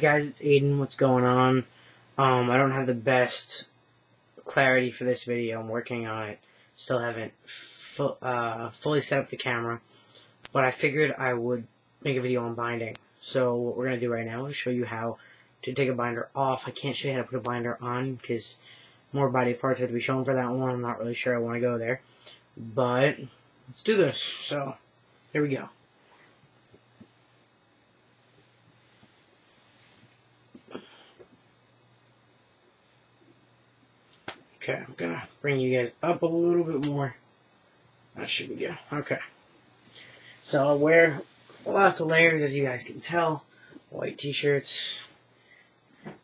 Guys, it's Aiden. What's going on? Um, I don't have the best clarity for this video. I'm working on it. Still haven't fu uh, fully set up the camera. But I figured I would make a video on binding. So what we're going to do right now is show you how to take a binder off. I can't show you how to put a binder on because more body parts have to be shown for that one. I'm not really sure I want to go there. But let's do this. So here we go. Okay, I'm gonna bring you guys up a little bit more. That should be good. Okay. So I wear lots of layers, as you guys can tell. White t-shirts.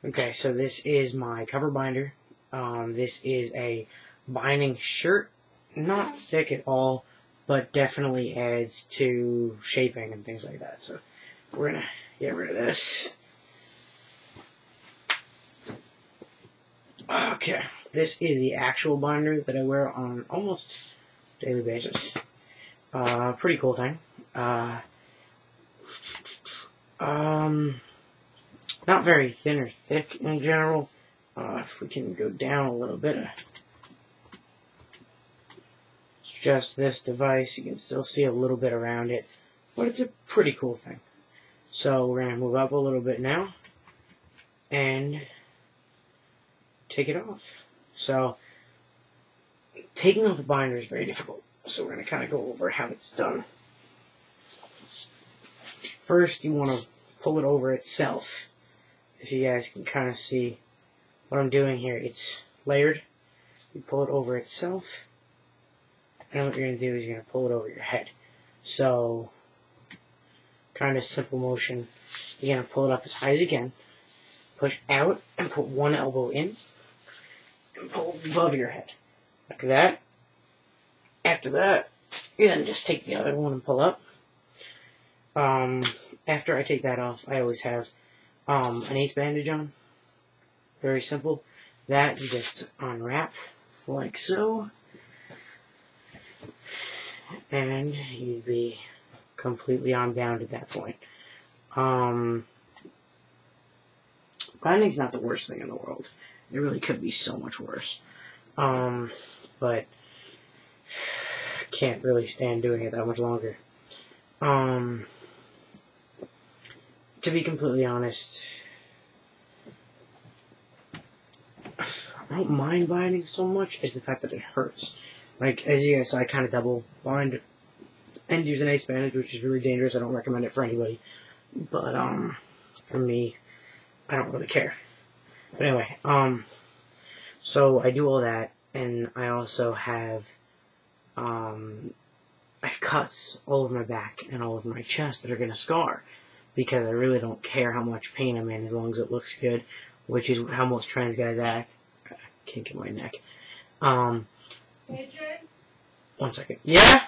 Okay, so this is my cover binder. Um, this is a binding shirt. Not thick at all, but definitely adds to shaping and things like that. So we're gonna get rid of this. Okay, this is the actual binder that I wear on almost daily basis. Uh, pretty cool thing. Uh, um, not very thin or thick in general. Uh, if we can go down a little bit. It's just this device. You can still see a little bit around it. But it's a pretty cool thing. So we're going to move up a little bit now. And take it off. So, taking off the binder is very difficult. So we're going to kind of go over how it's done. First, you want to pull it over itself. If you guys can kind of see what I'm doing here, it's layered. You pull it over itself. And what you're going to do is you're going to pull it over your head. So, kind of simple motion. You're going to pull it up as high as you can. Push out and put one elbow in above your head. Like that. After that, you then just take the other one and pull up. Um, after I take that off, I always have um, an ace bandage on. Very simple. That you just unwrap like so. And you'd be completely unbound at that point. Um, binding's not the worst thing in the world. It really could be so much worse. Um, but can't really stand doing it that much longer. Um, to be completely honest, I don't mind binding so much is the fact that it hurts. Like, as you guys saw, I kind of double bind and use an ace bandage, which is really dangerous. I don't recommend it for anybody. But, um, for me, I don't really care. But anyway, um, so I do all that, and I also have, um, I have cuts all over my back and all over my chest that are going to scar, because I really don't care how much pain I'm in as long as it looks good, which is how most trans guys act. I can't get my neck. Um, one second. Yeah?